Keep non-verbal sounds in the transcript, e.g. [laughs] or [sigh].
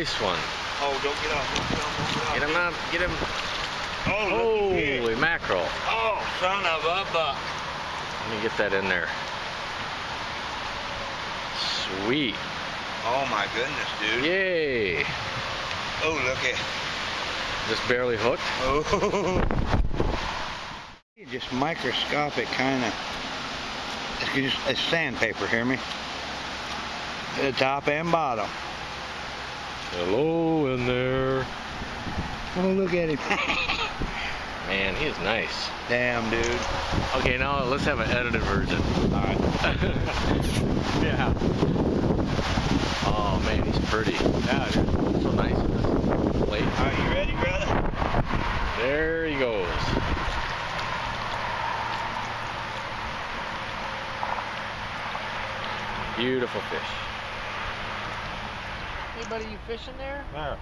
Nice one. Oh, don't get off. Don't get off. Don't get off. Get him out. Get him. Oh, look Holy mackerel. Oh, son of a buck. Let me get that in there. Sweet. Oh my goodness, dude. Yay. Oh, look at. Just barely hooked. Oh. [laughs] Just microscopic kind of. It's just it's sandpaper. Hear me? The top and bottom. Hello in there. Oh, look at him. [laughs] Man, he is nice. Damn, dude. Okay, now let's have an edited version. All right. [laughs] yeah. Oh man, he's pretty. Yeah, dude. So nice this plate. Are you ready, brother? There he goes. Beautiful fish. Anybody you fishing there? There.